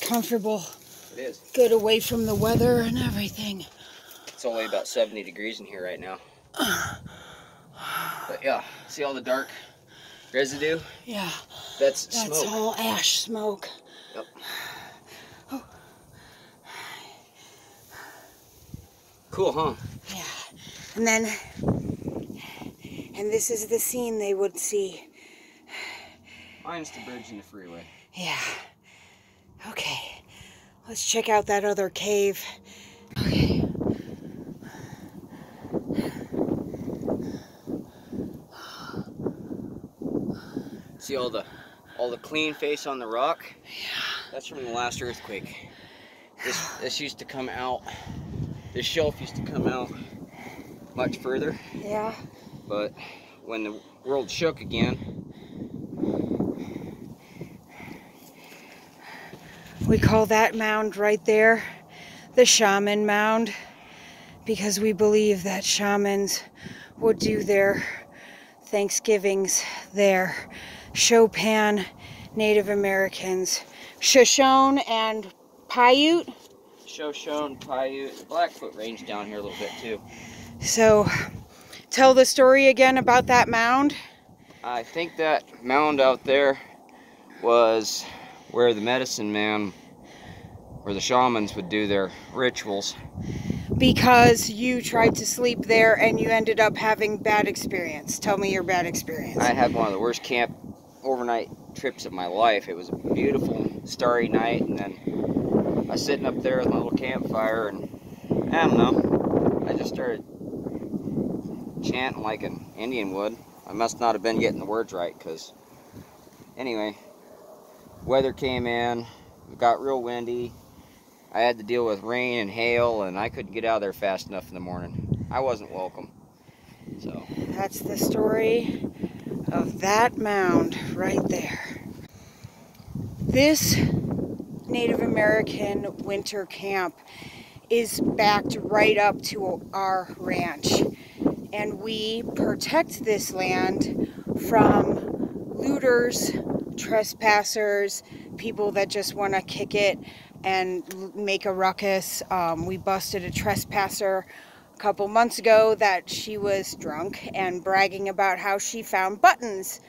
comfortable. It is. Good away from the weather and everything. It's only about 70 degrees in here right now. But yeah, see all the dark residue? Yeah, That's, that's smoke. That's all ash smoke. Yep. Oh. Cool, huh? Yeah. And then, and this is the scene they would see. Minus the bridge and the freeway. Yeah. Okay. Let's check out that other cave. Okay. See all the all the clean face on the rock? Yeah. That's from the last earthquake. This this used to come out. This shelf used to come out much further, Yeah. but when the world shook again, We call that mound right there the shaman mound because we believe that shamans would do their Thanksgivings there. Chopin, Native Americans, Shoshone and Paiute. Shoshone, Paiute, Blackfoot Range down here a little bit too. So tell the story again about that mound. I think that mound out there was where the medicine man or the shamans would do their rituals. Because you tried to sleep there and you ended up having bad experience. Tell me your bad experience. I had one of the worst camp overnight trips of my life. It was a beautiful starry night and then I was sitting up there with my little campfire and I don't know. I just started chanting like an Indian would. I must not have been getting the words right because anyway, weather came in, it got real windy. I had to deal with rain and hail and I couldn't get out of there fast enough in the morning. I wasn't welcome. So That's the story of that mound right there. This Native American winter camp is backed right up to our ranch. And we protect this land from looters, trespassers, people that just want to kick it and make a ruckus. Um, we busted a trespasser a couple months ago that she was drunk and bragging about how she found buttons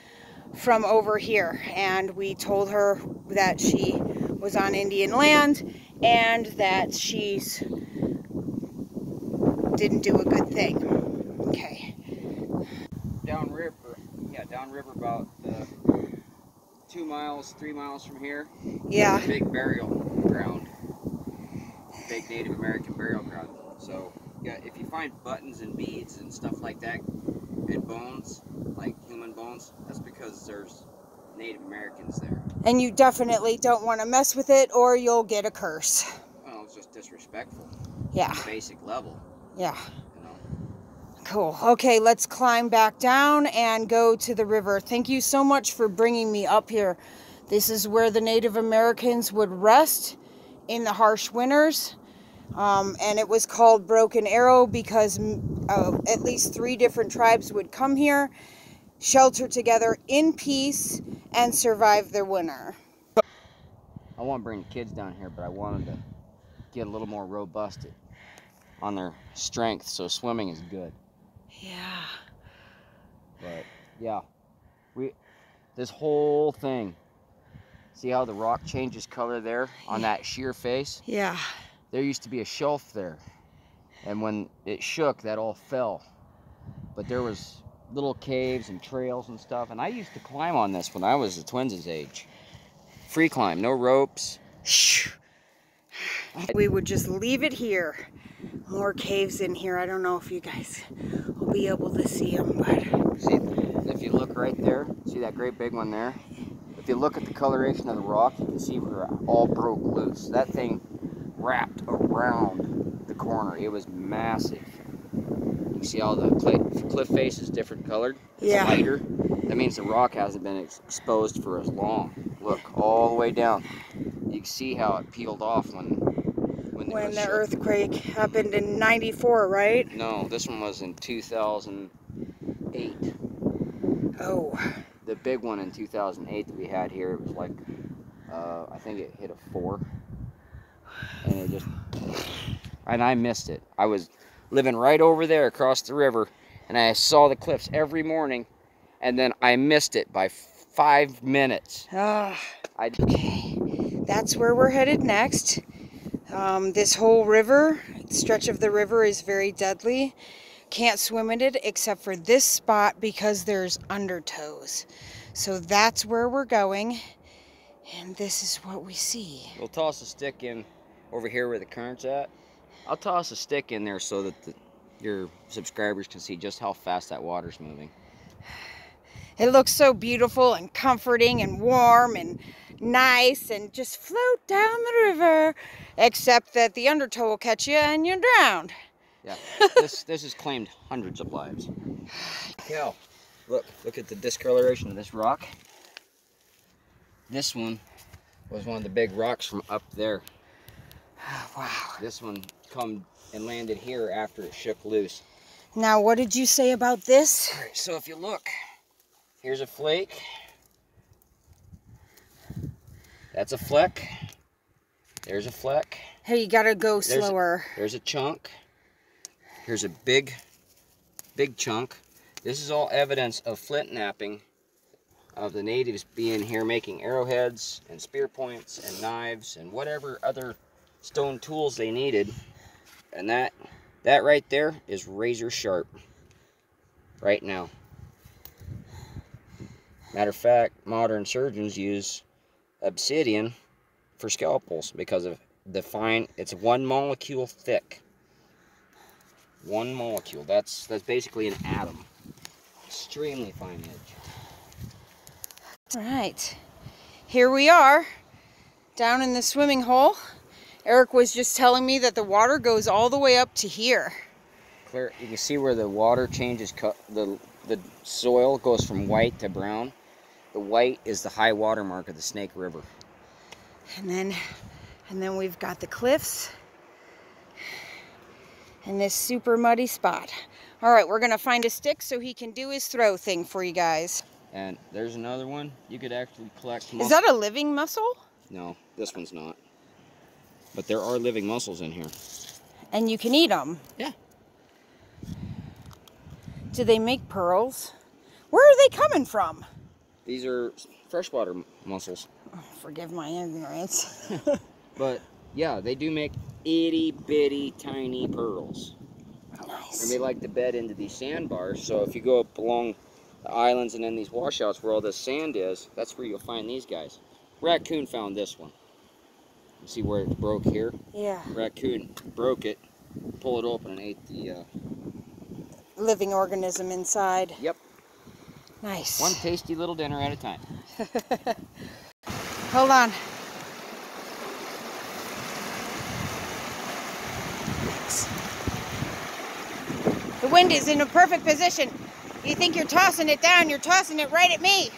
from over here. And we told her that she was on Indian land and that she's didn't do a good thing. Okay. downriver, yeah, downriver about uh, two miles, three miles from here. Yeah. Big burial ground. Big Native American burial ground. So, yeah, if you find buttons and beads and stuff like that, and bones, like human bones, that's because there's Native Americans there. And you definitely don't want to mess with it or you'll get a curse. Well, it's just disrespectful. Yeah. Basic level, Yeah. Cool. Okay, let's climb back down and go to the river. Thank you so much for bringing me up here. This is where the Native Americans would rest in the harsh winters. Um, and it was called Broken Arrow because uh, at least three different tribes would come here, shelter together in peace, and survive their winter. I want to bring the kids down here, but I wanted to get a little more robust on their strength, so swimming is good. Yeah. But yeah, we this whole thing. See how the rock changes color there on that sheer face? Yeah. There used to be a shelf there, and when it shook, that all fell. But there was little caves and trails and stuff, and I used to climb on this when I was the twins' age. Free climb, no ropes. Shh. We would just leave it here. More caves in here. I don't know if you guys will be able to see them, but See, if you look right there, see that great big one there? If you look at the coloration of the rock, you can see where it all broke loose. That thing wrapped around the corner. It was massive. You see all the cliff face is different colored? It's Yeah. lighter. That means the rock hasn't been ex- exposed for as long. Look, all the way down. You can see how it peeled off when when, when the earthquake happened in 94, right? No, this one was in 2008. Oh, the big one in 2008 that we had here, it was like, uh, I think it hit a four. and it just and I missed it. I was living right over there across the river, and I saw the cliffs every morning, and then I missed it by five minutes. Ah, I okay. That's where we're headed next. Um, this whole river, stretch of the river is very deadly. Can't swim in it except for this spot because there's undertows. So that's where we're going. And this is what we see. We'll toss a stick in over here where the current's at. I'll toss a stick in there so that the, your subscribers can see just how fast that water's moving. It looks so beautiful and comforting and warm and nice and just float down the river. Except that the undertow will catch you and you're drowned. Yeah, this this has claimed hundreds of lives. Cal, look, look at the discoloration of this rock. This one was one of the big rocks from up there. Wow. This one come and landed here after it shook loose. Now, what did you say about this? All right, so if you look, here's a flake. That's a fleck. There's a fleck. Hey, you gotta go There's- slower. There's a chunk. Here's a big, big chunk. This is all evidence of flint knapping of the natives being here making arrowheads and spear points and knives and whatever other stone tools they needed. And that, that right there is razor sharp right now. Matter of fact, modern surgeons use obsidian for scalpels because of the fine, it's one molecule thick. One molecule. That's that's basically an atom. Extremely fine edge. All right, Here we are, down in the swimming hole. Eric was just telling me that the water goes all the way up to here. Clear. You can see where the water changes. Co- the the soil goes from white to brown. The white is the high water mark of the Snake River. And then, and then we've got the cliffs and this super muddy spot. All right, we're gonna find a stick so he can do his throw thing for you guys. And there's another one. You could actually collect. Is that a living mussel? No, this one's not. But there are living mussels in here. And you can eat them. Yeah. Do they make pearls? Where are they coming from? These are freshwater mussels. Oh, forgive my ignorance. But yeah, they do make itty bitty tiny pearls. Nice. And they like to bed into these sandbars. So if you go up along the islands and in these washouts where all this sand is, that's where you'll find these guys. Raccoon found this one. You see where it broke here? Yeah, Raccoon broke it, pulled it open, and ate the. Uh, living organism inside. yep, Nice. one tasty little dinner at a time. Hold on. The wind is in a perfect position. You think you're tossing it down, you're tossing it right at me.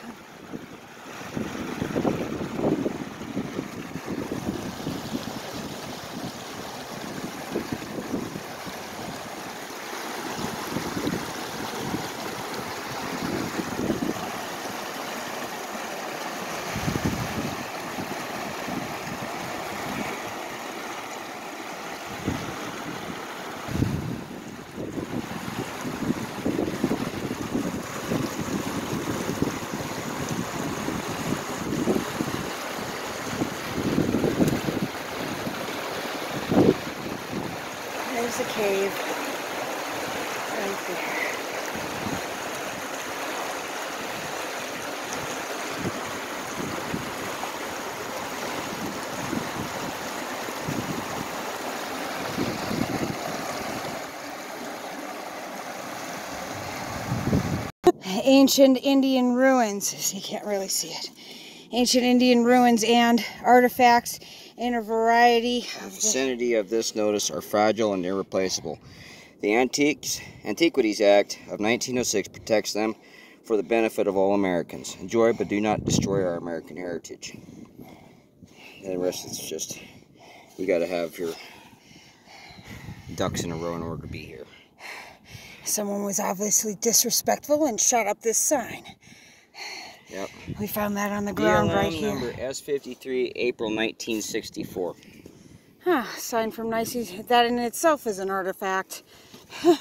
There's a cave. Right there. Ancient Indian ruins. You can't really see it. Ancient Indian ruins and artifacts in a variety The of vicinity of this notice are fragile and irreplaceable. The Antiques Antiquities Act of 1906 protects them for the benefit of all Americans. Enjoy, but do not destroy our American heritage. And the rest is just you got to have your ducks in a row in order to be here. Someone was obviously disrespectful and shot up this sign. Yep. We found that on the ground right BLM here. number S53, April 1964. Huh, ah, sign from Nicey. That in itself is an artifact.